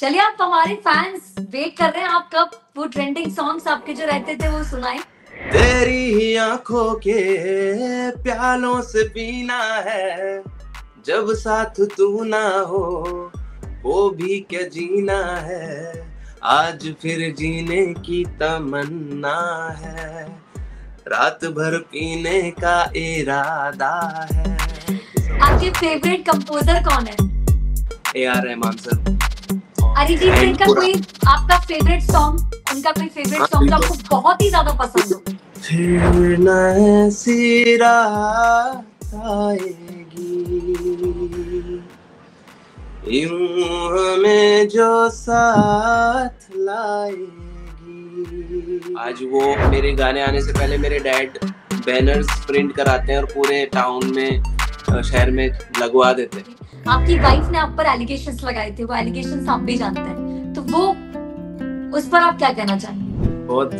चलिए आप हमारे फैंस वेट कर रहे हैं आप कब वो ट्रेंडिंग सॉन्ग्स आपके जो रहते थे वो सुनाएँ। तेरी ही आँखों के प्यालों से पीना है जब साथ तू ना हो वो भी क्या जीना है? आज फिर जीने की तमन्ना है रात भर पीने का इरादा है। आपके फेवरेट कंपोजर कौन है? A R Rahman sir Arijit Singh का कोई आपका फेवरेट सॉन्ग उनका कोई फेवरेट सॉन्ग जो आपको बहुत ही ज़्यादा पसंद हो? फिर आएगी। हमें जो साथ लाएगी। आज वो मेरे गाने आने से पहले मेरे डैड बैनर्स प्रिंट कराते हैं और पूरे टाउन में शहर में लगवा देते आपकी वाइफ ने आप पर एलिगेशन लगाए थे वो एलिगेशंस आप भी जानते हैं। तो वो उस पर आप क्या कहना चाहेंगे? बहुत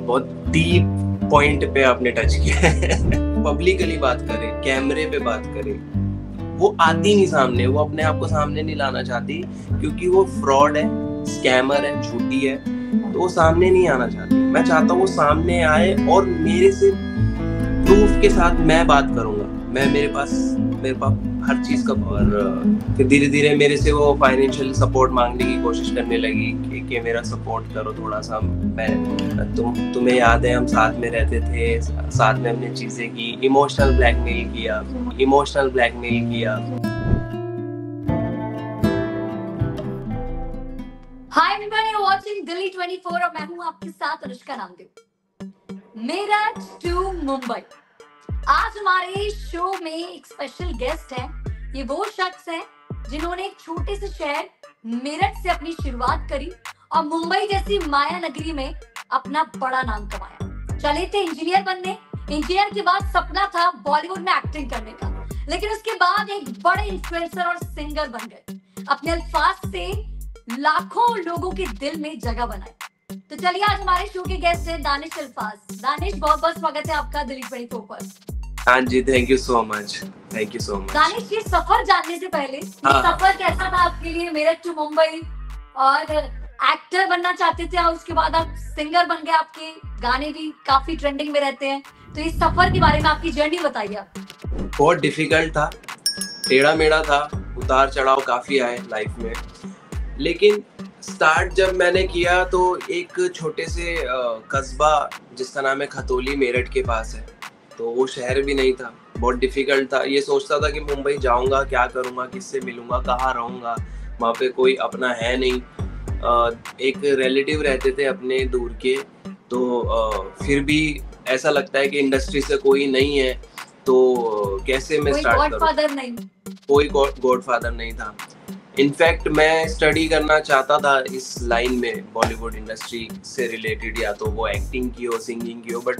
बहुत डीप पॉइंट पे आपने टच किया है। पब्लिकली बात करें कैमरे पे बात करें वो आती नहीं सामने वो अपने आप को सामने नहीं लाना चाहती क्योंकि वो फ्रॉड है स्कैमर है झूठी है तो वो सामने नहीं आना चाहती। मैं चाहता हूँ वो सामने आए और मेरे से प्रूफ के साथ मैं बात करूँगा। मैं मेरे पास मेरे पास हर चीज़ का और फिर धीरे धीरे मेरे से वो फाइनेंशियल सपोर्ट मांगने की कोशिश करने लगी कि, कि मेरा सपोर्ट करो थोड़ा सा मैं तुम तुम्हें याद है हम साथ में रहते थे साथ में हमने चीज़ें की इमोशनल ब्लैकमेल किया इमोशनल ब्लैकमेल किया। Hi everyone you watching Delhi 24 और मैं हूँ आपके साथ अनुष्का नामदेव। मेरठ टू मुंबई आज हमारे शो में एक स्पेशल गेस्ट है। ये वो शख्स है जिन्होंने एक छोटे से शहर मेरठ से अपनी शुरुआत करी और मुंबई जैसी माया नगरी में अपना बड़ा नाम कमाया। चले थे इंजीनियर बनने। इंजीनियर के बाद सपना था बॉलीवुड में एक्टिंग करने का। लेकिन उसके बाद एक बड़े इन्फ्लुएंसर और सिंगर बन गए। अपने अल्फाज से लाखों लोगों के दिल में जगह बनाई। तो चलिए आज हमारे शो के गेस्ट हैं दानिश अल्फाज। दानिश बहुत बहुत स्वागत है आपका दिलीप फोर पर हाँ जी thank you so much thank you so much Danish ये सफ़र जानने से पहले हाँ। सफ़र कैसा था आपके लिए? मेरठ टू मुंबई और एक्टर बनना चाहते थे और उसके बाद आप सिंगर बन गए आपके। गाने भी काफ़ी ट्रेंडिंग में रहते हैं। तो इस सफ़र के बारे में आपकी जर्नी बताइए आप। बहुत डिफ़िकल्ट था। टेढ़ा मेढ़ा था। उतार चढ़ाव काफ़ी आए लाइफ में। लेकिन स्टार्ट जब मैंने किया तो एक छोटे से कस्बा जिसका नाम है खतौली मेरठ के पास है। तो वो शहर भी नहीं था। बहुत डिफ़िकल्ट था। ये सोचता था कि मुंबई जाऊँगा क्या करूँगा किससे मिलूँगा कहाँ रहूँगा। वहाँ पे कोई अपना है नहीं। एक रिलेटिव रहते थे अपने दूर के। तो फिर भी ऐसा लगता है कि इंडस्ट्री से कोई नहीं है। तो कैसे मैं स्टार्ट करूँ? कोई गॉड फादर नहीं था। इनफैक्ट मैं स्टडी करना चाहता था इस लाइन में बॉलीवुड इंडस्ट्री से रिलेटेड या तो वो एक्टिंग की हो सिंगिंग की हो बट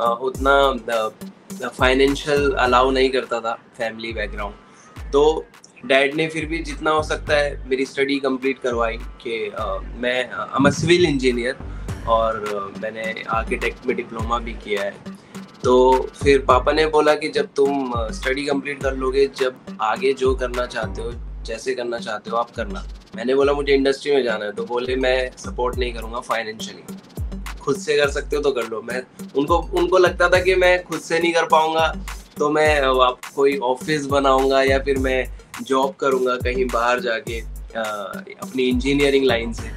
उतना फाइनेंशियल अलाउ नहीं करता था फैमिली बैकग्राउंड तो डैड ने फिर भी जितना हो सकता है मेरी स्टडी कंप्लीट करवाई कि मैं a सिविल इंजीनियर और मैंने आर्किटेक्ट में डिप्लोमा भी किया है. तो फिर पापा ने बोला कि जब तुम स्टडी कंप्लीट कर लोगे, जब आगे जो करना चाहते हो जैसे करना चाहते हो आप करना। मैंने बोला मुझे इंडस्ट्री में जाना है। तो बोले मैं सपोर्ट नहीं करूँगा फाइनेंशियली खुद से कर सकते हो तो कर लो। मैं उनको उनको लगता था कि मैं खुद से नहीं कर पाऊँगा तो मैं आप कोई ऑफ़िस बनाऊँगा या फिर मैं जॉब करूँगा कहीं बाहर जाके अ, अपनी इंजीनियरिंग लाइन से।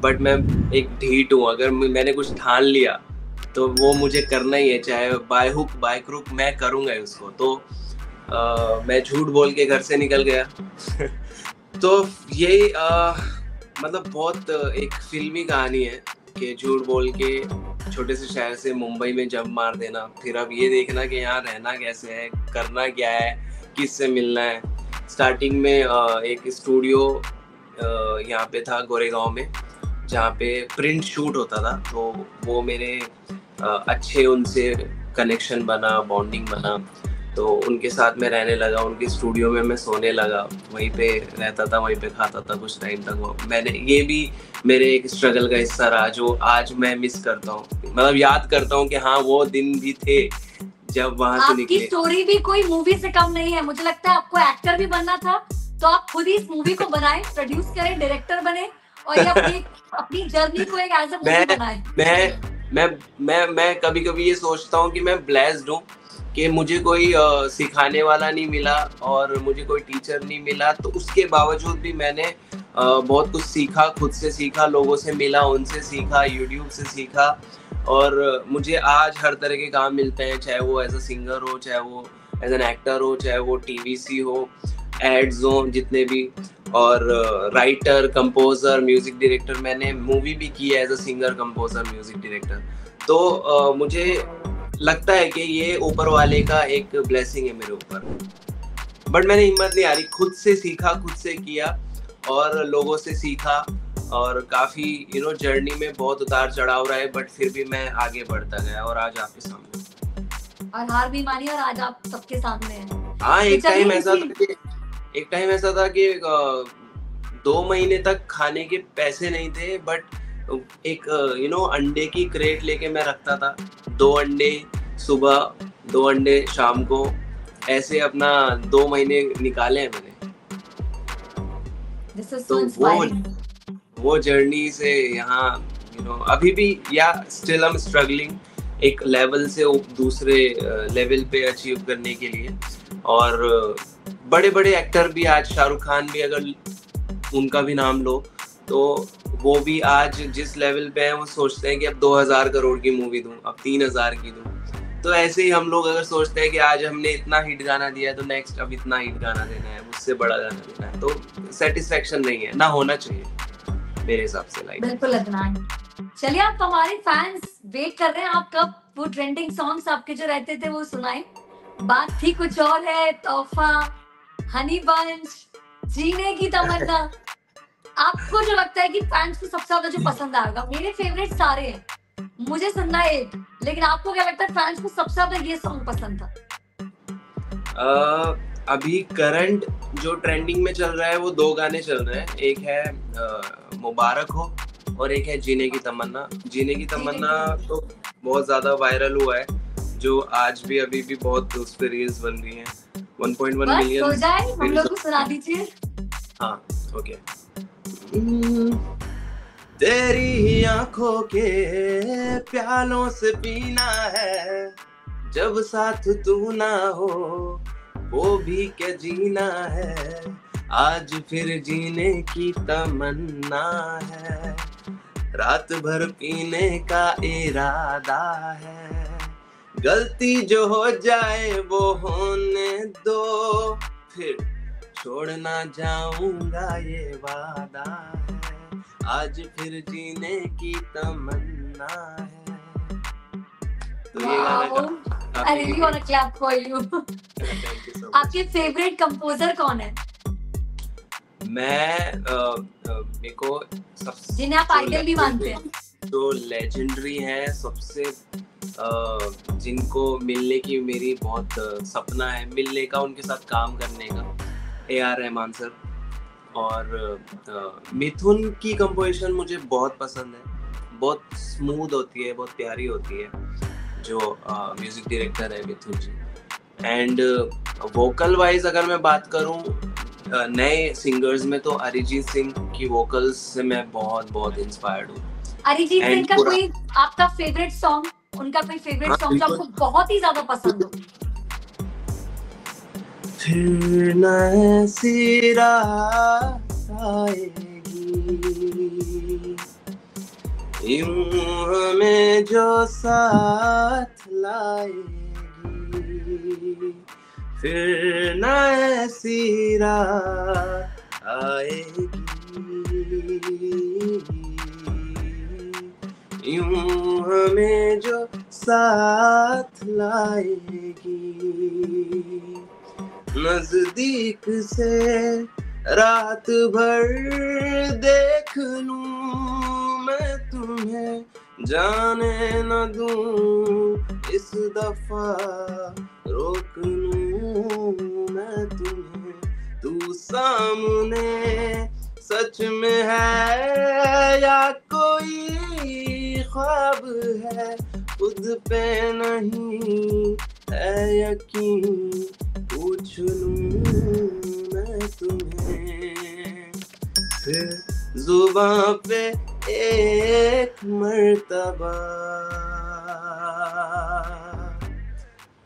बट मैं एक ढीट हूँ। अगर मैंने कुछ ठान लिया तो वो मुझे करना ही है। चाहे बाय हुक बाय क्रुक मैं करूँगा उसको। तो मैं झूठ बोल के घर से निकल गया। तो ये मतलब बहुत एक फिल्मी कहानी है कि झूठ बोल के छोटे से शहर से मुंबई में जब मार देना। फिर अब ये देखना कि यहाँ रहना कैसे है करना क्या है किससे मिलना है। स्टार्टिंग में एक स्टूडियो यहाँ पे था गोरेगांव में जहाँ पे प्रिंट शूट होता था। तो वो मेरे अच्छे उनसे कनेक्शन बना बॉन्डिंग बना। तो उनके साथ मैं रहने लगा उनके स्टूडियो में मैं सोने लगा। वहीं पे रहता था वहीं पे खाता था कुछ टाइम तक। मैंने ये भी मेरे एक स्ट्रगल का हिस्सा रहा जो आज मैं मिस करता हूँ। मतलब याद करता हूँ कि हाँ वो दिन भी थे जब वहाँ से निकले। स्टोरी भी कोई मूवी से कम नहीं है। मुझे लगता है आपको एक्टर भी बनना था। तो आप खुद ही इस मूवी को बनाए प्रोड्यूस करें डायरेक्टर बने और ये अपनी अपनी जर्नी को एक एज अ मूवी मैं मैं मैं मैं मैं कभी कभी ये सोचता हूँ कि मैं ब्लेस्ड हूँ। कि मुझे कोई सिखाने वाला नहीं मिला और मुझे कोई टीचर नहीं मिला तो उसके बावजूद भी मैंने बहुत कुछ सीखा खुद से सीखा लोगों से मिला उनसे सीखा यूट्यूब से सीखा और मुझे आज हर तरह के काम मिलते हैं चाहे वो एज अ सिंगर हो चाहे वो एज एन एक्टर हो चाहे वो टीवीसी हो एड्स हो जितने भी और राइटर कंपोजर म्यूज़िक डायरेक्टर मैंने मूवी भी की है as a singer composer music director तो अ, मुझे लगता है कि ये ऊपर वाले का एक ब्लेसिंग है मेरे ऊपर। बट मैंने हिम्मत नहीं हारी खुद से सीखा खुद से किया और लोगों से सीखा और काफ़ी यू नो जर्नी में बहुत उतार चढ़ाव रहे बट फिर भी मैं आगे बढ़ता गया और आज आपके सामने। और हार भी मानी और आज आप सबके सामने हैं। हाँ एक तो टाइम ऐसा था कि एक टाइम ऐसा था कि दो महीने तक खाने के पैसे नहीं थे बट एक यू नो अंडे की क्रेट लेके मैं रखता था। दो अंडे सुबह दो अंडे शाम को ऐसे अपना दो महीने निकाले हैं मैंने। तो वो- वो जर्नी से यहाँ यू नो अभी भी या स्टिल हम स्ट्रगलिंग एक लेवल से दूसरे लेवल पे अचीव करने के लिए। और बड़े बड़े एक्टर भी आज शाहरुख खान भी अगर उनका भी नाम लो तो वो भी आज जिस लेवल पे है वो सोचते हैं कि अब 2000 करोड़ की मूवी दूँ अब 3000 की दूँ। तो ऐसे ही हम लोग अगर सोचते हैं कि आज हमने इतना हिट गाना दिया है तो नेक्स्ट अब इतना हिट गाना देना है उससे बड़ा गाना देना है। तो सेटिस्फेक्शन नहीं है ना होना चाहिए मेरे हिसाब से लाइक बिल्कुल अदनान। चलिए आप हमारे फैंस वेट कर रहे हैं आप कब वो ट्रेंडिंग सॉन्ग्स आपके जो रहते थे वो सुनाए। बात थी कुछ और है तोहफा हनी बंच जीने की तमन्ना। आपको जो लगता है कि फैंस को सबसे ज़्यादा जो पसंद आएगा मेरे फेवरेट सारे हैं। मुझे सुनना है एक लेकिन आपको क्या लगता है फैंस को सबसे ज़्यादा ये सॉन्ग पसंद था? अ, अभी करंट जो ट्रेंडिंग में चल रहा है वो दो गाने चल रहे हैं। एक है अ, मुबारक हो और एक है जीने की तमन्ना। जीने की तमन्ना तो बहुत ज़्यादा वायरल हुआ है जो आज भी अभी भी बहुत उस पर रील्स बन रही हैं। 1.1 बस हो मिलियन जाए हम लोग को सुना दीजिए। हाँ ओके तेरी ही आँखों के प्यालों से पीना है। जब साथ तू ना हो, वो भी क्या जीना है? आज फिर जीने की तमन्ना है। रात भर पीने का इरादा है। गलती जो हो जाए, वो होने दो। फिर छोड़ ना जाऊँगा ये वादा है आज फिर जीने की तमन्ना है तो ये गाना Wow. का- I really want to clap for you. Thank you so much. आपके फेवरेट कंपोजर कौन है मैं मेरे को सबसे जिन्हें आप आइडल भी मानते हैं जो लेजेंडरी है सबसे जिनको मिलने की मेरी बहुत सपना है मिलने का उनके साथ काम करने का ए आर रहमान सर और मिथुन की कंपोजिशन मुझे बहुत पसंद है। बहुत स्मूथ होती है बहुत प्यारी होती है जो म्यूज़िक डायरेक्टर है Mithun ji. And vocal wise अगर मैं बात करूँ नए सिंगर्स में तो अरिजीत सिंह की वोकल्स से मैं बहुत बहुत इंस्पायर्ड हूँ। अरिजीत सिंह का कोई आपका फेवरेट सॉन्ग उनका कोई फेवरेट हाँ, सॉन्ग जो आपको बहुत ही ज़्यादा पसंद हो? फिर ऐसी रात आएगी। यूँ हमें जो साथ लाएगी। फिर न ऐसी आएगी। यूँ हमें जो साथ लाएगी। नज़दीक से रात भर देख लूँ मैं तुम्हें, जाने न दूँ। इस दफ़ा रोक लूँ मैं तुम्हें। तू सामने सच में है या कोई ख्वाब है? खुद पे नहीं है यकीन, पूछ लूँ मैं तुम्हें। फिर जुबां पे एक मर्तबा।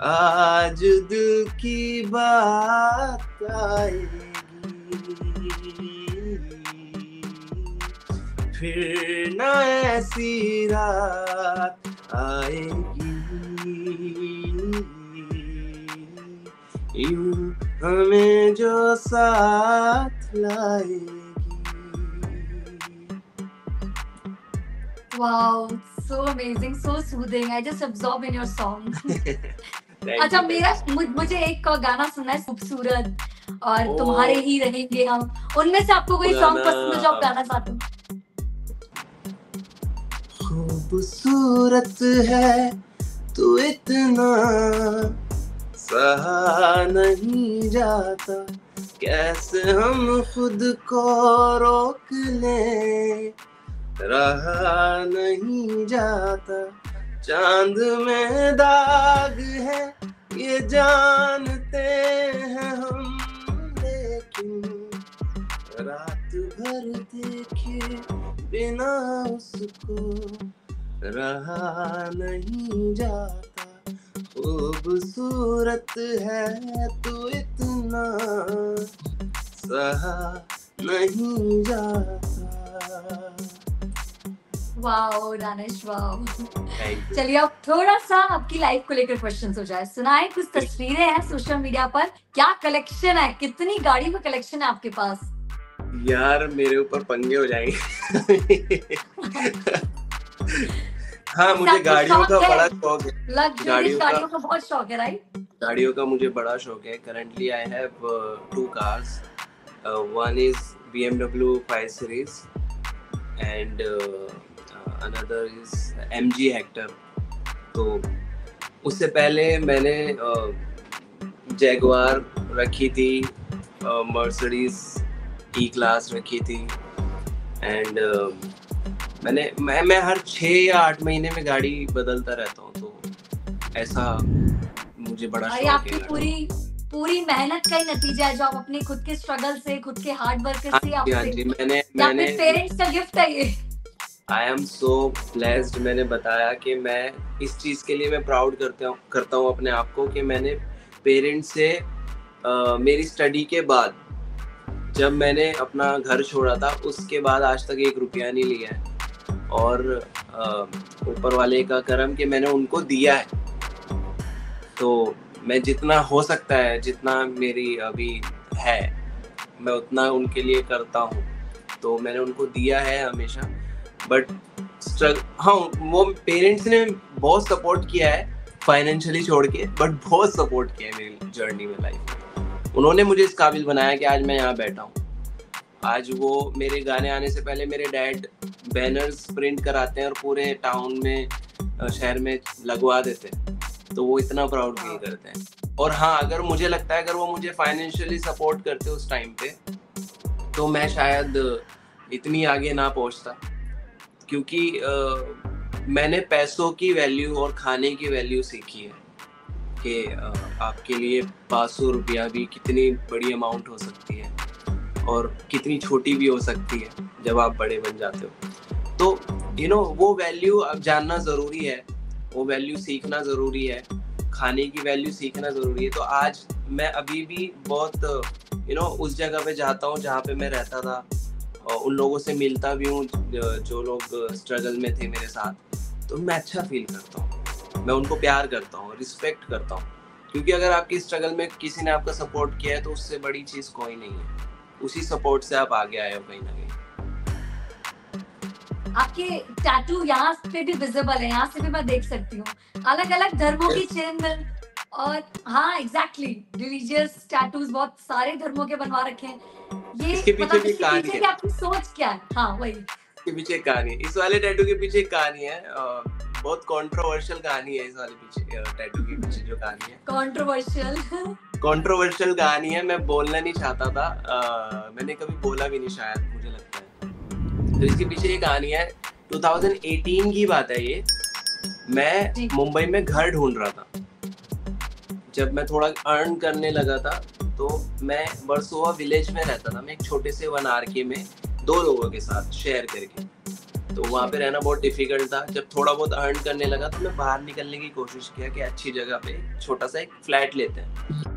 आज दिल की बात आएगी। फिर न ऐसी रात आएगी। हमें जो साथ लाएगी Wow, so amazing, so soothing. I just absorb in your song. अच्छा मेरा. मुझ- मुझे एक गाना सुनना है खूबसूरत और ओ। तुम्हारे ही रहेंगे हम उनमें से आपको कोई सॉन्ग पसंद है जो आप गाना चाहते हो खूबसूरत है तू इतना सहा नहीं जाता। कैसे हम खुद को रोक ले? रहा नहीं जाता। चाँद में दाग है, ये जानते हैं हम, लेकिन रात भर देखे बिना उसको रहा नहीं जाता। खूबसूरत है तू इतना सहा नहीं जाता। Wow Danish wow. चलिए अब थोड़ा सा आपकी लाइफ को लेकर क्वेश्चन हो जाए। सुनाए कुछ तस्वीरें हैं सोशल मीडिया पर। क्या कलेक्शन है? कितनी गाड़ी में कलेक्शन है आपके पास? यार मेरे ऊपर पंगे हो जाएँगे। हाँ मुझे गाड़ियों का बड़ा शौक है। गाड़ियों का- गाड़ियों का बहुत शौक है राइट गाड़ियों का मुझे बड़ा शौक है। Currently I have two cars one is BMW 5 series and uh, uh, another is MG Hector. तो उससे पहले मैंने जैगवार रखी थी मर्सिडीज ई क्लास रखी थी एंड मैंने मैं मैं हर छः या आठ महीने में गाड़ी बदलता रहता हूँ तो ऐसा मुझे बड़ा शौक आपकी पूरी पूरी मेहनत का ही नतीजा है जो आप अपने खुद के स्ट्रगल से खुद के हार्ड वर्क हाँ से जी हाँ जी मैंने मैंने पेरेंट्स का गिफ्ट है ये। आई एम सो ब्लेस्ड मैंने बताया कि मैं इस चीज़ के लिए मैं प्राउड करता हूँ करता हूँ अपने आप को कि मैंने पेरेंट्स से अ, मेरी स्टडी के बाद जब मैंने अपना घर छोड़ा था उसके बाद आज तक एक रुपया नहीं लिया है। और ऊपर वाले का करम कि मैंने उनको दिया है। तो मैं जितना हो सकता है, जितना मेरी अभी है, मैं उतना उनके लिए करता हूँ। तो मैंने उनको दिया है हमेशा। बट स्ट्रग हाँ वो पेरेंट्स ने बहुत सपोर्ट किया है फाइनेंशियली छोड़ के बट बहुत सपोर्ट किया है मेरी जर्नी में लाइफ में। उन्होंने मुझे इस काबिल बनाया कि आज मैं यहाँ बैठा हूँ। आज वो मेरे गाने आने से पहले मेरे डैड बैनर्स प्रिंट कराते हैं और पूरे टाउन में शहर में लगवा देते हैं। तो वो इतना प्राउड फील करते हैं। और हाँ अगर मुझे लगता है अगर वो मुझे फाइनेंशियली सपोर्ट करते उस टाइम पे तो मैं शायद इतनी आगे ना पहुँचता। क्योंकि अ, मैंने पैसों की वैल्यू और खाने की वैल्यू सीखी है कि आपके लिए पाँच सौ रुपया भी कितनी बड़ी अमाउंट हो सकती है और कितनी छोटी भी हो सकती है जब आप बड़े बन जाते हो। तो यू नो वो वैल्यू अब जानना ज़रूरी है, वो वैल्यू सीखना ज़रूरी है, खाने की वैल्यू सीखना ज़रूरी है। तो आज मैं अभी भी बहुत यू नो उस जगह पे जाता हूँ जहाँ पे मैं रहता था, और उन लोगों से मिलता भी हूँ, जो लोग स्ट्रगल में थे मेरे साथ। तो मैं अच्छा फील करता हूँ, मैं उनको प्यार करता हूँ रिस्पेक्ट करता हूँ। क्योंकि अगर आपकी स्ट्रगल में किसी ने आपका सपोर्ट किया है तो उससे बड़ी चीज़ कोई नहीं है। उसी सपोर्ट से आप आगे आए हो कहीं ना कहीं। आपके टैटू यहाँ पे भी विजिबल है यहाँ से भी मैं देख सकती हूँ। अलग अलग धर्मों की चिन्ह और हाँ एग्जैक्टली रिलीजियस टैटूज बहुत सारे धर्मों के बनवा रखे हैं। ये इसके पीछे मतलब भी कहानी है। आपकी सोच क्या है? हाँ वही। के पीछे कहानी है। इस वाले टैटू के पीछे कहानी है बहुत कंट्रोवर्शियल कहानी है इस वाले पीछे टैटू के पीछे जो कहानी है। कंट्रोवर्शियल कंट्रोवर्शियल कहानी है मैं बोलना नहीं चाहता था। अ, मैंने कभी बोला भी नहीं शायद मुझे लगता है। तो इसके पीछे ये कहानी है 2018 की बात है ये। मैं मुंबई में घर ढूंढ रहा था। जब मैं थोड़ा अर्न करने लगा था तो मैं बरसोवा विलेज में रहता था। मैं एक छोटे से वन आर के में दो लोगों के साथ शेयर करके। तो वहाँ पे रहना बहुत डिफ़िकल्ट था। जब थोड़ा बहुत अर्न करने लगा तो मैं बाहर निकलने की कोशिश किया कि अच्छी जगह पे छोटा सा एक फ्लैट लेते हैं।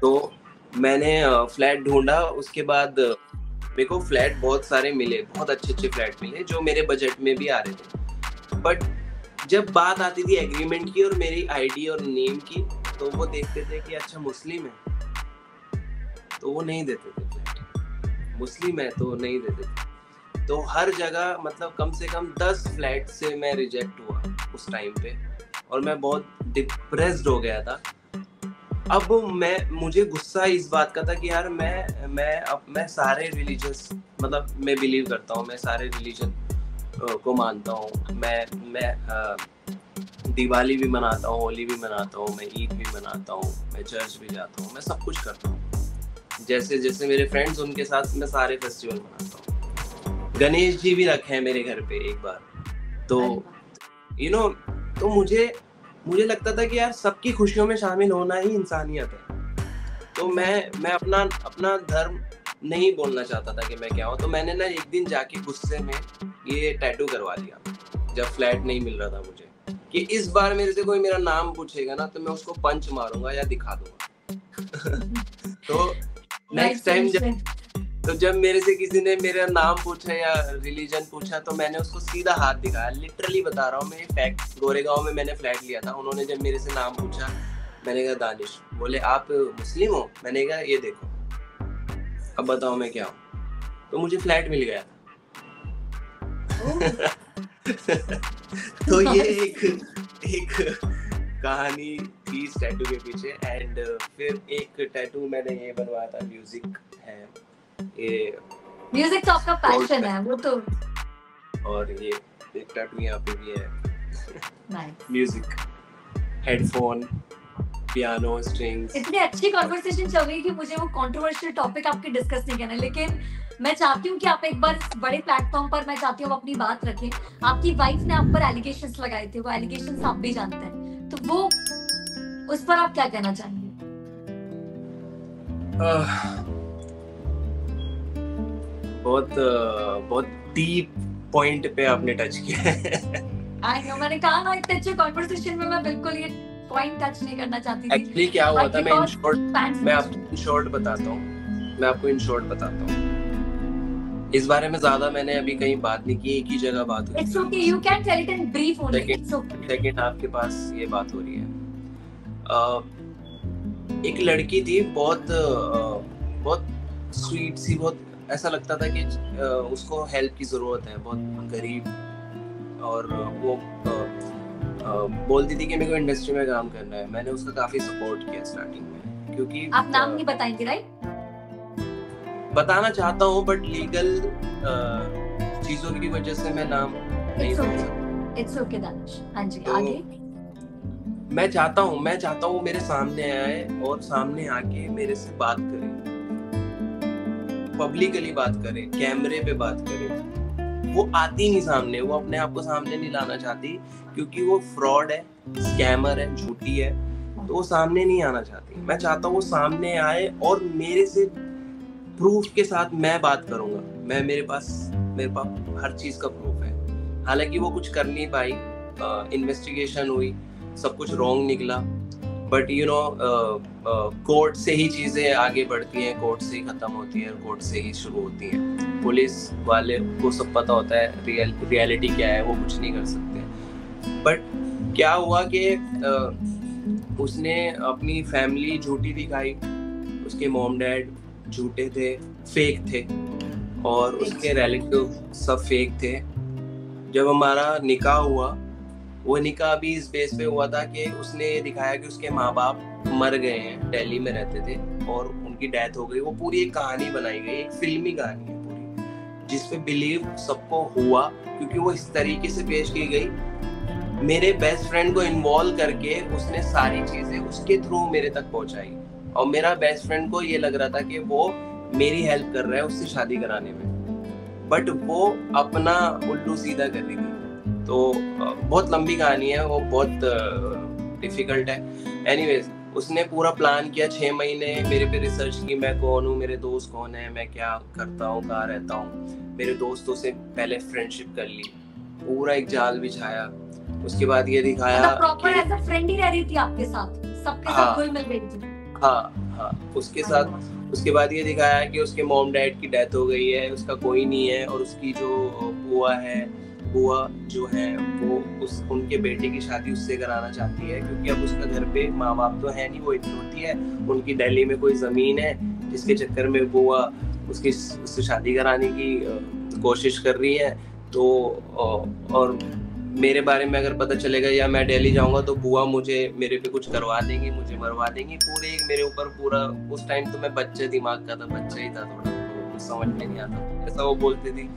तो मैंने फ्लैट ढूंढा। उसके बाद मेरे को फ्लैट बहुत सारे मिले, बहुत अच्छे अच्छे फ्लैट मिले, जो मेरे बजट में भी आ रहे थे। बट जब बात आती थी एग्रीमेंट की और मेरी आईडी और नेम की तो वो देखते थे कि अच्छा मुस्लिम है। तो वो नहीं देते थे मुस्लिम है तो नहीं देते थे। तो हर जगह मतलब कम से कम दस फ्लैट से मैं रिजेक्ट हुआ उस टाइम पे। और मैं बहुत डिप्रेस्ड हो गया था। अब मैं मुझे गुस्सा इस बात का था कि यार मैं मैं अब मैं सारे रिलीजियस मतलब मैं बिलीव करता हूँ मैं सारे रिलीजन को मानता हूँ। मैं मैं दिवाली भी मनाता हूँ होली भी मनाता हूँ मैं ईद भी मनाता हूँ मैं चर्च भी जाता हूँ मैं सब कुछ करता हूँ। जैसे जैसे मेरे फ्रेंड्स उनके साथ मैं सारे फेस्टिवल मनाता हूँ। गणेश जी भी रखे हैं मेरे घर पे एक बार। तो यू नो तो मुझे मुझे लगता था कि यार सबकी खुशियों में शामिल होना ही इंसानियत है। तो मैं मैं अपना अपना धर्म नहीं बोलना चाहता था कि मैं क्या हूँ। तो मैंने ना एक दिन जाके गुस्से में ये टैटू करवा लिया जब फ्लैट नहीं मिल रहा था मुझे कि इस बार मेरे से कोई मेरा नाम पूछेगा ना तो मैं उसको पंच मारूँगा या दिखा दूँगा। तो नेक्स्ट टाइम जब तो जब मेरे से किसी ने मेरा नाम पूछा या रिलीजन पूछा तो मैंने उसको सीधा हाथ दिखाया। लिटरली बता रहा हूँ मैं फैक्ट गोरेगांव में मैंने फ्लैट लिया था। उन्होंने जब मेरे से नाम पूछा, मैंने कहा, दानिश, बोले, आप मुस्लिम हो? मैंने कहा, ये देखो, अब बताओ मैं क्या हूँ? तो मुझे फ्लैट मिल गया तो ये एक एक कहानी थी टैटू के पीछे। एंड फिर एक टैटू मैंने ये बनवाया था म्यूज़िक है। ये म्यूज़िक तो आपका पैशन है वो तो और ये एक टैटू यहाँ पे भी है। म्यूज़िक हेडफोन पियानो स्ट्रिंग्स इतनी अच्छी कॉन्वर्सेशन चल रही थी मुझे वो कंट्रोवर्शियल टॉपिक आपके डिस्कस नहीं करना लेकिन मैं चाहती हूँ कि आप एक बार बड़े प्लेटफॉर्म पर मैं चाहती हूँ अपनी बात रखें। आपकी वाइफ ने आप पर एलिगेशन लगाए थे वो एलिगेशन आप भी जानते हैं। तो वो उस पर आप क्या कहना चाहेंगे? बहुत बहुत डीप पॉइंट पे आपने टच किया आई नो मैंने कहा ना इतने अच्छे कॉन्वर्सेशन में मैं बिल्कुल ये पॉइंट टच नहीं करना चाहती थी। एक्चुअली क्या हुआ था? मैं इन शॉर्ट मैं आपको इन शॉर्ट बताता हूँ। मैं आपको इन शॉर्ट बताता हूँ। इस बारे में ज़्यादा मैंने अभी कहीं बात नहीं की एक ही जगह बात हुई। It's okay you can tell it in brief only it's okay second आपके पास ये बात हो रही है। एक लड़की थी बहुत बहुत स्वीट सी बहुत ऐसा लगता था कि उसको हेल्प की ज़रूरत है बहुत गरीब और वो बोलती थी कि मेरे को इंडस्ट्री में काम करना है। मैंने उसका काफ़ी सपोर्ट किया स्टार्टिंग में क्योंकि आप नाम नहीं बताएँगे राइट बताना चाहता हूँ बट लीगल चीज़ों की वजह से मैं नाम नहीं इट्स ओके दानिश हाँ जी तो, आगे? मैं चाहता हूँ मैं चाहता हूँ मेरे सामने आए और सामने आके मेरे से बात करे। पब्लिकली बात करे कैमरे पे बात करे, वो आती नहीं सामने, वो अपने आप को सामने नहीं लाना चाहती, क्योंकि वो फ्रॉड है स्कैमर है, झूठी है तो वो सामने नहीं आना चाहती। मैं चाहता हूँ वो सामने आए और मेरे से प्रूफ के साथ मैं बात करूँगा। मैं, मेरे पास मेरे पास हर चीज़ का प्रूफ है। हालाँकि वो कुछ कर नहीं पाई इन्वेस्टिगेशन हुई, सब कुछ रॉन्ग निकला बट यू नो कोर्ट से ही चीज़ें आगे बढ़ती हैं कोर्ट से ही खत्म होती है कोर्ट से ही शुरू होती हैं। पुलिस वाले को सब पता होता है रियल रियलिटी क्या है वो कुछ नहीं कर सकते। बट क्या हुआ कि उसने अपनी फैमिली झूठी दिखाई उसके मोम डैड झूठे थे फेक थे और उसके रिलेटिव सब फेक थे। जब हमारा निकाह हुआ वो निकाह भी इस बेस पे हुआ था कि उसने दिखाया कि उसके माँ बाप मर गए हैं, दिल्ली में रहते थे और उनकी डेथ हो गई। वो पूरी एक कहानी बनाई गई, एक फिल्मी कहानी है पूरी, जिसपे बिलीव सबको हुआ, क्योंकि वो इस तरीके से पेश की गई। मेरे बेस्ट फ्रेंड को इन्वॉल्व करके उसने सारी चीज़ें उसके थ्रू मेरे तक पहुंचाई। और मेरा बेस्ट फ्रेंड को ये लग रहा था कि वो मेरी हेल्प कर रहा है उससे शादी कराने में। बट वो अपना उल्लू सीधा कर रही थी। तो बहुत लंबी कहानी है, वो बहुत डिफ़िकल्ट है। एनीवेज उसने पूरा प्लान किया छह महीने। मेरे पे रिसर्च की मैं कौन हूँ मेरे दोस्त कौन है मैं क्या करता हूँ कहाँ रहता हूँ। मेरे दोस्तों से पहले फ्रेंडशिप कर ली। पूरा एक जाल बिछाया। उसके बाद ये दिखाया प्रॉपर एज अ फ्रेंड ही रह रही थी आपके साथ? सबके हाँ। साथ मिल रही थी। हाँ हाँ उसके साथ उसके बाद ये दिखाया कि उसके मॉम डैड की डेथ हो गई है उसका कोई नहीं है और उसकी जो बुआ है बुआ जो है, वो उस, उनके बेटे की शादी उससे कराना चाहती है, क्योंकि अब उसका घर पे माँ बाप तो है नहीं, वो इकलौती है, उनकी दिल्ली में कोई ज़मीन है, जिसके चक्कर में बुआ उसकी उससे शादी कराने की कोशिश कर रही है तो और मेरे बारे में अगर पता चलेगा या मैं दिल्ली जाऊँगा तो बुआ मुझे, मेरे पे कुछ करवा देंगी, मुझे मरवा देंगी, पूरे मेरे ऊपर पूरा, उस टाइम तो मैं बच्चे दिमाग का था, बच्चा ही था थोड़ा तो समझ में नहीं आता, ऐसा वो बोलती थी,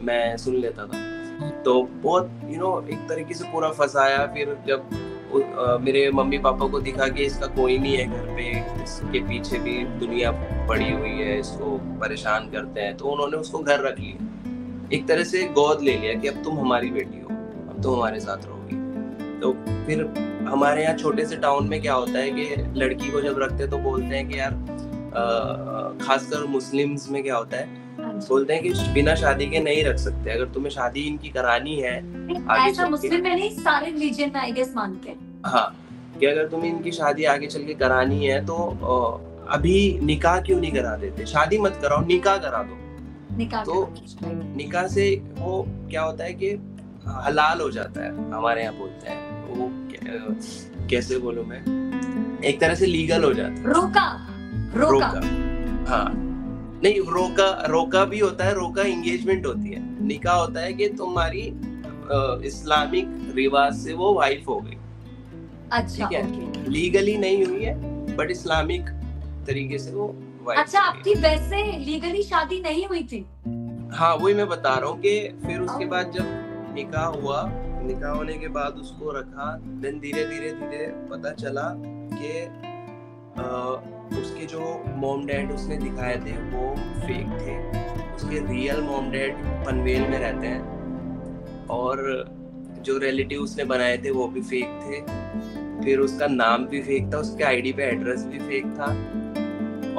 मैं सुन लेता था। तो बहुत यू नो एक तरीके से पूरा फंसाया फिर जब अ, मेरे मम्मी पापा को दिखा कि इसका कोई नहीं है घर पे इसके पीछे भी दुनिया पड़ी हुई है इसको परेशान करते हैं तो उन्होंने उसको घर रख लिया एक तरह से गोद ले लिया कि अब तुम हमारी बेटी हो अब तुम हमारे साथ रहोगी तो फिर हमारे यहाँ छोटे से टाउन में क्या होता है कि लड़की को जब रखते हैं तो बोलते हैं कि यार खासकर मुस्लिम्स में क्या होता है। बोलते हैं कि बिना शादी के नहीं रख सकते अगर तुम्हें शादी इनकी करानी है ऐसा मुस्लिम में नहीं सारे रिलीजन में आई गेस मानते हैं। हाँ कि अगर तुम्हें इनकी शादी आगे चल के करानी है तो अभी निकाह क्यों नहीं करा देते? शादी मत कराओ निकाह करा दो। निकाह तो- निकाह से वो क्या होता है कि हलाल हो जाता है हमारे यहाँ बोलते हैं। वो कैसे बोलूँ मैं? एक तरह से लीगल हो जाता है। रोका रोका। रोका हाँ। नहीं रोका रोका भी होता है रोका एंगेजमेंट होती है। निकाह होता है कि तुम्हारी इस्लामिक रिवाज से वो वाइफ हो गई। अच्छा ठीक है। लीगली नहीं हुई है बट इस्लामिक तरीके से वो वाइफ अच्छा आपकी वैसे लीगली शादी नहीं हुई थी? हाँ वही मैं बता रहा हूँ कि फिर उसके बाद जब निकाह हुआ निकाह होने के बाद उसको रखा देन धीरे धीरे धीरे पता चला कि उसके जो मॉम डैड उसने दिखाए थे, वो फेक थे। उसके रियल मॉम डैड पनवेल में रहते हैं। और जो रिलेटिव उसने बनाए थे, वो भी फेक थे। फिर उसका नाम भी फेक था, उसके आईडी पे एड्रेस भी फेक था।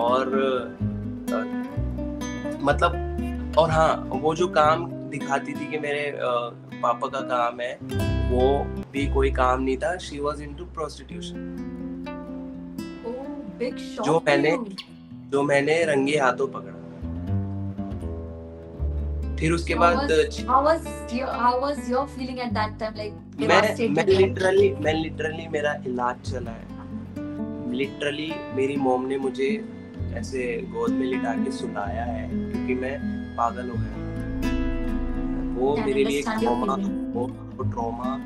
और मतलब और हाँ वो जो काम दिखाती थी कि मेरे पापा का काम है, वो भी कोई काम नहीं था। She was into prostitution big shock जो मैंने- जो मैंने रंगे हाथों पकड़ा। फिर उसके बाद मैं मैं लिटरली मैं लिटरली मेरा इलाज चला है। लिटरली मेरी मॉम ने मुझे ऐसे गोद में लिटा के सुलाया है क्योंकि मैं पागल हो गया। वो मेरे लिए ट्रॉमा वो वो ट्रॉमा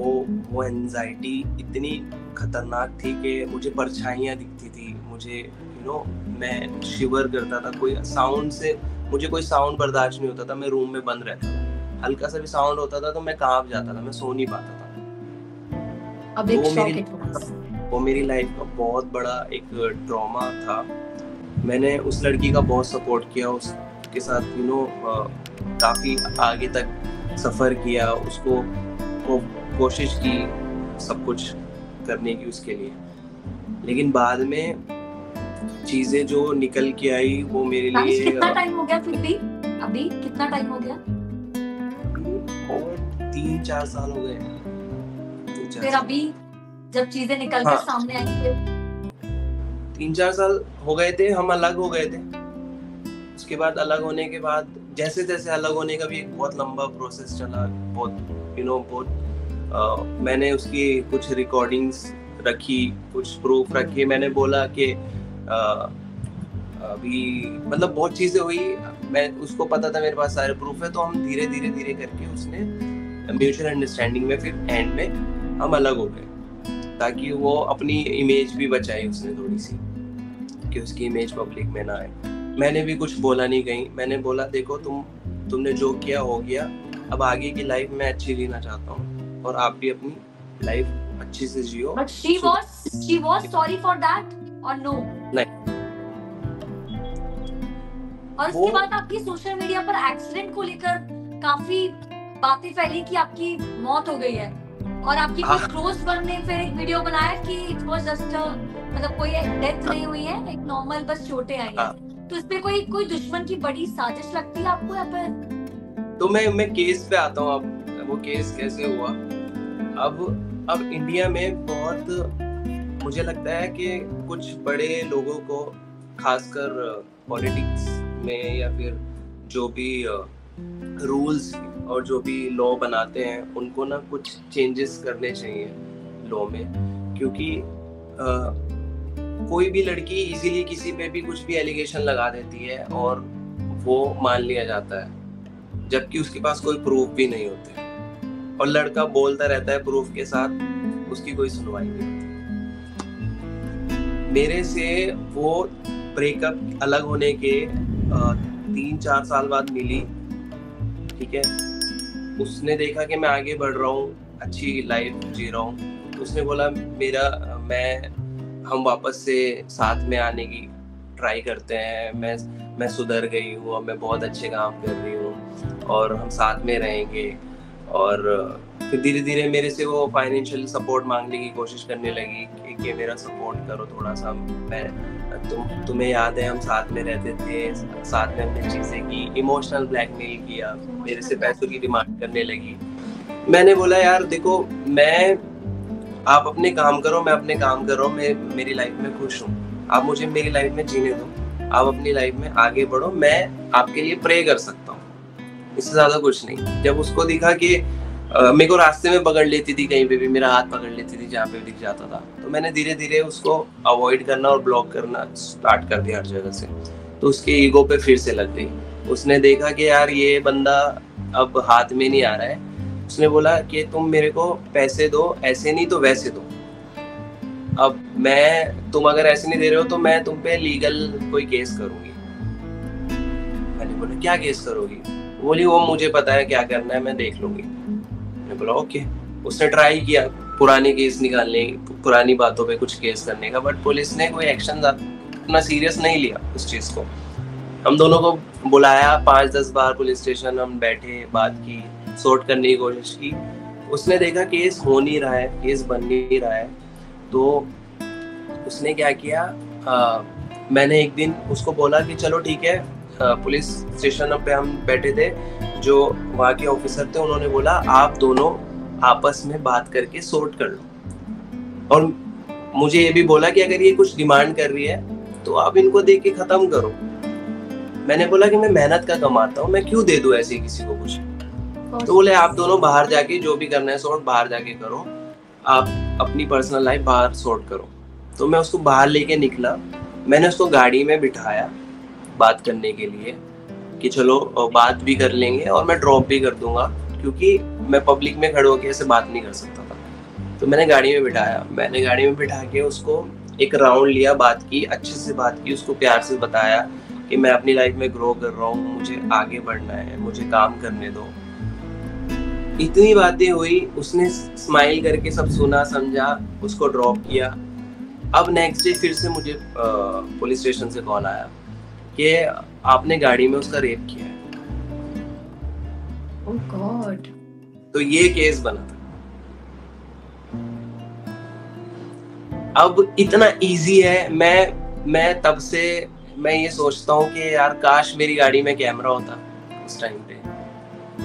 वो वो एंजाइटी इतनी खतरनाक थी कि मुझे परछाइयाँ दिखती थी। मुझे यू नो मैं शिवर करता था। कोई साउंड से मुझे कोई साउंड बर्दाश्त नहीं होता था। मैं रूम में बंद रहता था। हल्का सा भी साउंड होता था तो मैं काँप जाता था। मैं सो नहीं पाता था। big वो मेरी- वो मेरी लाइफ का बहुत बड़ा एक ड्रामा था। मैंने उस लड़की का बहुत सपोर्ट किया। उसके साथ यू नो काफ़ी आगे तक सफ़र किया। उसको को कोशिश की सब कुछ करने की उसके लिए। लेकिन बाद में चीज़ें जो निकल के आई वो मेरे लिए कितना टाइम हो गया फिर भी? अभी कितना टाइम हो गया? और तीन चार साल हो गए फिर अभी जब चीज़ें निकल हाँ। सामने आई तीन चार साल हो गए थे हम अलग हो गए थे। उसके बाद अलग होने के बाद जैसे जैसे अलग होने का भी एक बहुत लंबा प्रोसेस चला बहुत यू नो बहुत अ, मैंने उसकी कुछ रिकॉर्डिंग्स रखी, कुछ प्रूफ रखे। मैंने बोला कि अभी मतलब बहुत चीज़ें हुई। मैं, उसको पता था मेरे पास सारे प्रूफ है तो हम धीरे धीरे धीरे करके उसने म्यूचुअल अंडरस्टैंडिंग में फिर एंड में हम अलग हो गए, ताकि वो अपनी इमेज भी बचाई उसने थोड़ी सी कि उसकी इमेज पब्लिक में ना आए। मैंने भी कुछ बोला नहीं कहीं। मैंने बोला, देखो, तुम, तुमने जो किया, हो गया। अब आगे की लाइफ मैं अच्छी जीना चाहता हूँ। और आप भी अपनी लाइफ अच्छी से जियो but she was she was sorry for that और नो नहीं। और उसके बाद आपकी सोशल मीडिया पर एक्सीडेंट को लेकर काफ़ी बातें फैली कि आपकी मौत हो गई है और आपकी हाँ। क्लोज वन ने फिर एक वीडियो बनाया कि इट वाज जस्ट मतलब कोई डेथ नहीं हुई है एक नॉर्मल बस चोटें आई हाँ। हैं तो इसमें कोई कोई दुश्मन की बड़ी साजिश लगती है आपको या फिर तो मैं मैं केस पे आता हूँ अब वो केस कैसे हुआ? अब अब इंडिया में बहुत मुझे लगता है कि कुछ बड़े लोगों को खासकर पॉलिटिक्स में या फिर जो भी रूल्स और जो भी लॉ बनाते हैं उनको ना कुछ चेंजेस करने चाहिए लॉ में। क्योंकि अ, कोई भी लड़की इजीली किसी पे भी कुछ भी एलिगेशन लगा देती है और वो मान लिया जाता है जबकि उसके पास कोई प्रूफ भी नहीं होते। और लड़का बोलता रहता है प्रूफ के साथ, उसकी कोई सुनवाई नहीं मेरे से वो ब्रेकअप अलग होने के तीन चार साल बाद मिली, ठीक है? उसने देखा कि मैं आगे बढ़ रहा हूँ, अच्छी लाइफ जी रहा हूँ। उसने बोला, मेरा, मैं, हम वापस से साथ में आने की ट्राई करते हैं। मैं मैं सुधर गई हूँ और मैं बहुत अच्छे काम कर रही हूँ और हम साथ में रहेंगे। और फिर धीरे धीरे मेरे से वो फाइनेंशियल सपोर्ट मांगने की कोशिश करने लगी कि, कि मेरा सपोर्ट करो थोड़ा सा मैं तुम तुम्हें याद है हम साथ में रहते थे साथ में हमने चीज़ें की इमोशनल ब्लैकमेल किया मेरे से पैसों की डिमांड करने लगी। मैंने बोला यार देखो मैं आप अपने काम करो मैं अपने काम कर रहा हूँ मैं मेरी लाइफ में खुश हूँ। आप मुझे मेरी लाइफ में जीने दो। आप अपनी लाइफ में आगे बढ़ो। मैं आपके लिए प्रे कर सकता हूँ। इससे ज़्यादा कुछ नहीं। जब उसको दिखा कि मेरे को रास्ते में पकड़ लेती थी कहीं पे भी, मेरा हाथ पकड़ लेती थी जहाँ पे भी दिख जाता था तो मैंने धीरे धीरे उसको अवॉइड करना और ब्लॉक करना स्टार्ट कर दिया हर जगह से। तो उसके ईगो पे फिर से लग गई। उसने देखा कि यार ये बंदा अब हाथ में नहीं आ रहा है। उसने बोला कि तुम मेरे को पैसे दो, ऐसे नहीं तो वैसे दो। अब मैं, तुम अगर ऐसे नहीं दे रहे हो तो मैं तुम पे लीगल कोई केस करूँगी। मैंने बोला, क्या केस करोगी? बोली वो मुझे पता है क्या करना है मैं देख लूँगी। मैंने बोला ओके। उसने ट्राई किया पुरानी केस निकालने पुरानी बातों पे कुछ केस करने का बट पुलिस ने कोई एक्शन इतना सीरियस नहीं लिया उस चीज़ को। हम दोनों को बुलाया पाँच दस बार पुलिस स्टेशन हम बैठे बात की सॉर्ट करने की कोशिश की। उसने देखा केस हो नहीं रहा है केस बन नहीं रहा है। तो उसने क्या किया आ, मैंने एक दिन उसको बोला कि चलो ठीक है पुलिस स्टेशन पे हम बैठे थे, जो वहाँ के ऑफिसर थे, उन्होंने बोला, आप दोनों आपस में बात करके सॉर्ट कर लो। और मुझे ये भी बोला कि अगर ये कुछ डिमांड कर रही है तो आप इनको दे के खत्म करो। मैंने बोला कि मैं मेहनत का कमाता हूँ, मैं क्यों दे दूँ ऐसे किसी को कुछ? तो बोले, आप दोनों बाहर जाके जो भी करना है सॉर्ट बाहर जाके करो। आप अपनी पर्सनल लाइफ बाहर सॉर्ट करो। तो मैं उसको बाहर लेके निकला। मैंने उसको गाड़ी में बिठाया। बात करने के लिए कि चलो बात भी कर लेंगे और मैं ड्रॉप भी कर दूँगा, क्योंकि मैं पब्लिक में खड़े होकर ऐसे बात नहीं कर सकता था। तो मैंने गाड़ी में बिठाया। मैंने गाड़ी में बिठा के उसको एक राउंड लिया, बात की, अच्छे से बात की, उसको प्यार से बताया कि मैं अपनी लाइफ में ग्रो कर रहा हूँ, मुझे आगे बढ़ना है, मुझे काम करने दो। इतनी बातें हुई, उसने स्माइल करके सब सुना, समझा, उसको ड्रॉप किया। अब नेक्स्ट डे फिर से मुझे पुलिस स्टेशन से कॉल आया। कि आपने गाड़ी में उसका रेप किया है। Oh God. तो ये केस बना था। अब इतना इजी है मैं मैं तब से मैं ये सोचता हूँ कि यार काश मेरी गाड़ी में कैमरा होता उस टाइम पे।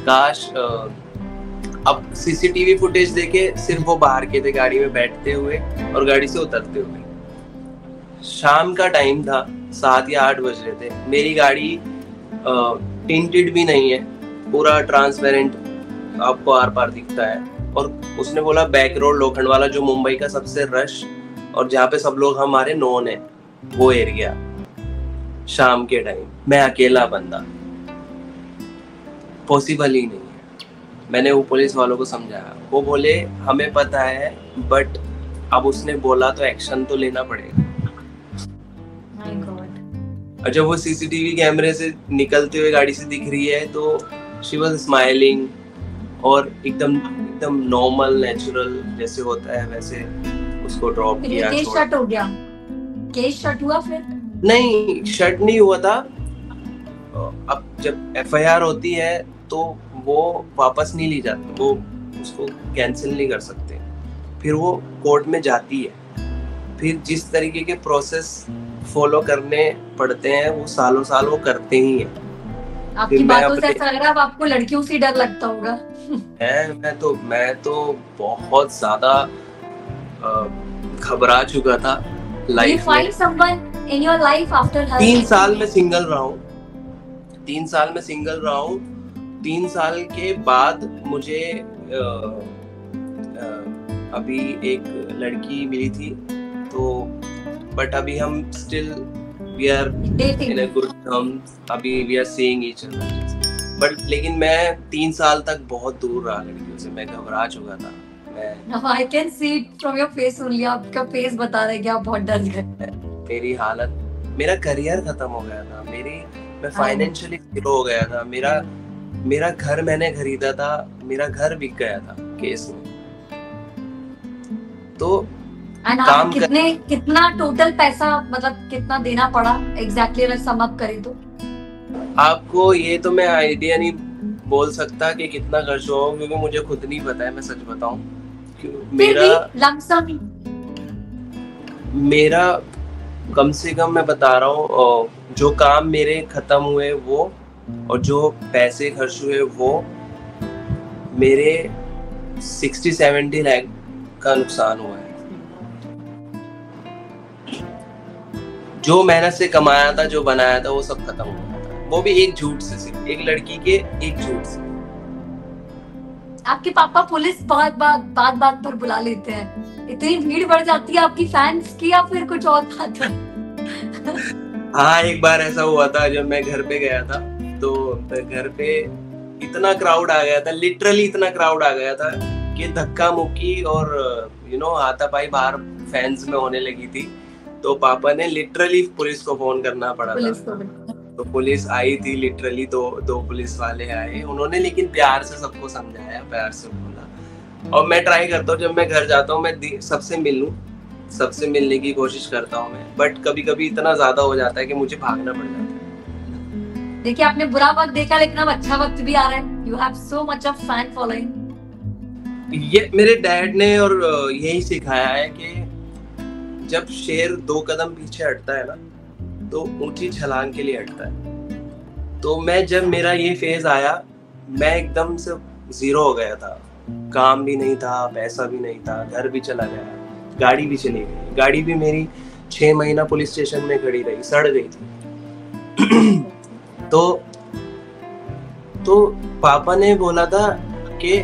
काश अ, अब सीसीटीवी फुटेज देखे सिर्फ़ वो बाहर के थे गाड़ी में बैठते हुए और गाड़ी से उतरते हुए। शाम का टाइम था सात या आठ बज रहे थे। मेरी गाड़ी टिंटेड भी नहीं है। पूरा ट्रांसपेरेंट आपको आर पार दिखता है। और उसने बोला बैक रोड लोखंड वाला जो मुंबई का सबसे रश और जहाँ पे सब लोग हमारे नोन है, वो एरिया शाम के टाइम मैं अकेला बंदा। पॉसिबल ही नहीं है। मैंने वो पुलिस वालों को समझाया। वो बोले, हमें पता है बट अब उसने बोला तो एक्शन तो लेना पड़ेगा. और जब वो सीसीटीवी कैमरे से निकलते हुए गाड़ी से दिख रही है तो शी वॉज़ स्माइलिंग और एकदम एकदम नॉर्मल नेचुरल जैसे होता है वैसे उसको ड्रॉप किया केस। शट हो गया। केस शट हुआ फिर? नहीं शट नहीं हुआ था। अब जब एफआईआर होती है तो वो वापस नहीं ली जाती वो उसको कैंसिल नहीं कर सकते। फिर वो कोर्ट में जाती है। फिर जिस तरीके के प्रोसेस फॉलो करने पड़ते हैं वो सालों साल वो करते ही हैं। आपकी बातों से ऐसा लग रहा है आपको लड़कियों से डर लगता होगा। मैं मैं तो मैं तो बहुत ज़्यादा घबरा चुका था लाइफ में। Someone in your life after तीन साल में सिंगल रहा हूँ। तीन साल में सिंगल रहा हूँ। तीन साल के बाद मुझे अ, अ, अभी एक लड़की मिली थी तो बट अभी हम still we are in a good terms अभी we are seeing each other but लेकिन मैं तीन साल तक बहुत दूर रहा लड़कियों से। मैं घबरा चुका था। मैं Now I can see it from your face आपका फेस बता रहा है कि आप बहुत डर गए। मेरी हालत मेरा करियर खत्म हो गया था। मेरी मैं हाँ। फाइनेंशियली ज़ीरो हो गया था। मेरा मेरा घर मैंने खरीदा था। मेरा घर बिक गया था केस में। तो एंड आप कर- कितने कितना टोटल पैसा मतलब कितना देना पड़ा? एग्जैक्टली अगर सम अप करें तो। आपको ये तो मैं आइडिया नहीं बोल सकता कि कितना खर्च हुआ क्योंकि मुझे खुद नहीं पता है मैं सच बताऊँ। मेरा लमसम मेरा कम से कम मैं बता रहा हूँ जो काम मेरे खत्म हुए वो और जो पैसे खर्च हुए वो मेरे सिक्सटी सेवेंटी लैख का नुकसान हुआ। जो मेहनत से कमाया था जो बनाया था वो सब खत्म हो गया था। वो भी एक झूठ से सिर्फ़ एक लड़की के एक झूठ से। आपके पापा पुलिस बात बात बात बात पर बुला लेते हैं। इतनी भीड़ बढ़ जाती है आपकी फैंस की या फिर कुछ और बात है हाँ एक बार ऐसा हुआ था जब मैं घर पे गया था तो घर पे इतना क्राउड आ गया था लिटरली इतना क्राउड आ गया था कि धक्का मुक्की और यू नो हाथापाई बाहर फैंस में होने लगी थी। तो पापा ने लिटरली पुलिस को फ़ोन करना पड़ा पुलिस था तो पुलिस आई थी लिटरली दो दो पुलिस वाले आए। उन्होंने लेकिन प्यार से सबको समझाया प्यार से बोला। और मैं ट्राई करता हूँ जब मैं घर जाता हूँ मैं सबसे मिल सबसे मिलने की कोशिश करता हूँ मैं। बट कभी कभी इतना ज़्यादा हो जाता है कि मुझे भागना पड़ जाता है। देखिए आपने बुरा वक्त देखा लेकिन अब अच्छा वक्त भी आ रहा है। You have so much of fan following ये मेरे डैड ने और यही सिखाया है कि जब शेर दो कदम पीछे हटता है ना तो ऊँची छलांग के लिए हटता है। तो मैं जब मेरा ये फ़ेज़ आया, मैं एकदम से ज़ीरो हो गया था। काम भी नहीं था, पैसा भी नहीं था, घर भी चला गया, गाड़ी भी चली गई। गाड़ी भी मेरी छह महीना पुलिस स्टेशन में खड़ी रही, सड़ गई थी। तो तो पापा ने बोला था कि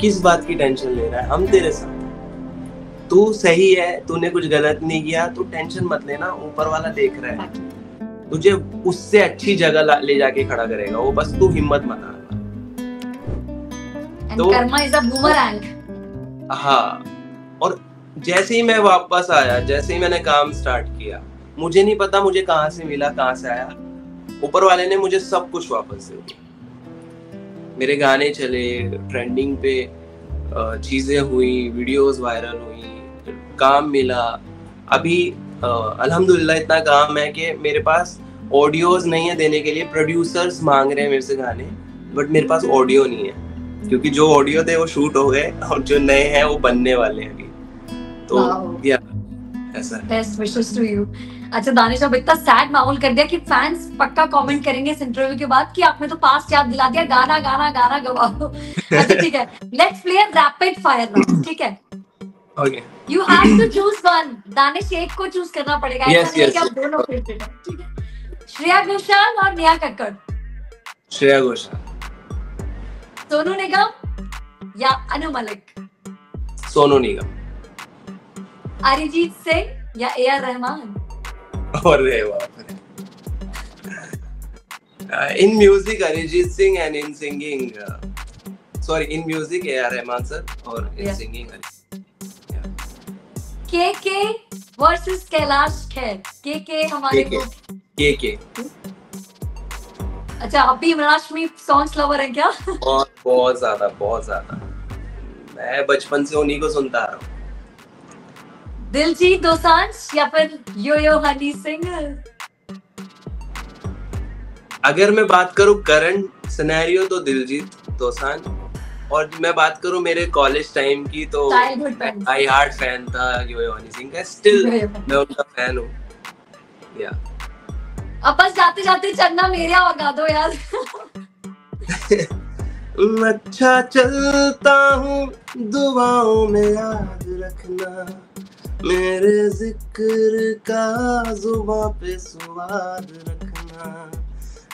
किस बात की टेंशन ले रहा है? हम तेरे साथ। तू सही है तूने कुछ गलत नहीं किया तू टेंशन मत लेना ऊपर वाला देख रहा है। तुझे उससे अच्छी जगह ले जाके खड़ा करेगा वो बस तू हिम्मत मत हारना तो- कर्मा इज़ अ बूमरैंग हाँ और जैसे ही मैं वापस आया जैसे ही मैंने काम स्टार्ट किया मुझे नहीं पता मुझे कहाँ से मिला कहाँ से आया। ऊपर वाले ने मुझे सब कुछ वापस दे दिया। मेरे गाने चले ट्रेंडिंग पे चीज़ें हुई वीडियोस वायरल हुई काम मिला। अभी अल्हम्दुलिल्लाह इतना काम है कि मेरे पास ऑडियोज नहीं है देने के लिए प्रोड्यूसर्स मांग रहे हैं मेरे से गाने बट मेरे पास ऑडियो नहीं है। क्योंकि जो ऑडियो थे वो शूट हो गए और जो नए हैं वो बनने वाले हैं अभी। तो. या ऐसा बेस्ट विशेस टू यू अच्छा दानिश अब इतना सैड माहौल कर दिया कि फैंस पक्का कमेंट करेंगे इस इंटरव्यू के बाद कि आपने तो पास्ट याद दिला दिया गाना गाना गाना गवाओ। अच्छा ठीक है। Let's play rapid fire round ठीक है? Okay you have to choose one Danish एक को चूज़ करना पड़ेगा। Yes, yes, आप दोनों फेवरेट हैं ठीक है? श्रेया घोषाल और नेहा कक्कड़। श्रेया घोषाल। सोनू निगम या अनु मलिक? सोनू निगम। अरिजीत सिंह या ए आर रहमान? और रे in music Arijit Singh and in singing sorry in music A R Rahman sir और इन सिंगिंग के के वर्सेस कैलाश खेर के के हमारे के के अच्छा आप भी इमरान हाशमी सॉन्ग्स लवर हैं क्या? बहुत बहुत ज़्यादा बहुत ज़्यादा। मैं बचपन से उन्हीं को सुनता आ रहा हूँ। दिलजीत दोसांझ या फिर यो यो हनी सिंह? अगर मैं बात करूँ करंट सिनेरियो तो दिलजीत दोसांझ। और मैं बात करूँ मेरे कॉलेज टाइम की तो आई हार्ड फ़ैन था यो यो हनी सिंह का। स्टिल मैं उनका फ़ैन हूँ। या अब बस जाते जाते चन्ना मेरे यहाँ लगा दो यार। अच्छा चलता हूँ दुआओं में याद रखना। मेरे ज़िक्र का जुबा पे स्वाद रखना।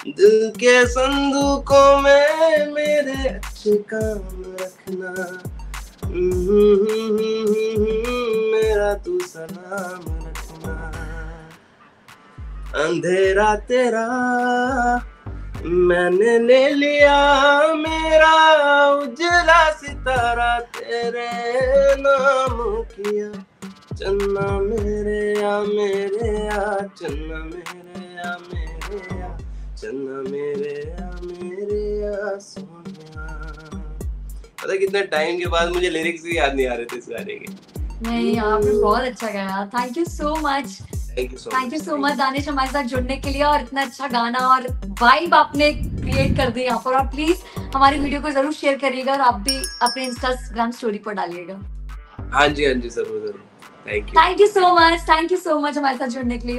दिल के संदूकों में मेरे अच्छे काम रखना। मेरा तू सलाम रखना। अंधेरा तेरा मैंने ले लिया, मेरा उजला सितारा तेरे नाम किया। चन्ना मेरे या मेरे या चन्ना मेरे या मेरे या चन्ना मेरे या मेरे या सोनिया। पता कितने टाइम के बाद मुझे लिरिक्स भी याद नहीं आ रहे थे इस गाने के। नहीं आपने बहुत अच्छा गाया। Thank you so much thank you so thank you so much Danish हमारे साथ जुड़ने के लिए और इतना अच्छा गाना और वाइब आपने क्रिएट कर दी यहाँ पर। और प्लीज़ हमारी वीडियो को ज़रूर शेयर करिएगा और आप भी अपने इंस्टाग्राम स्टोरी पर डालिएगा। हाँ जी हाँ जी ज़रूर ज़रूर। Thank you thank you so much thank you so much हमारे साथ जुड़ने के लिए।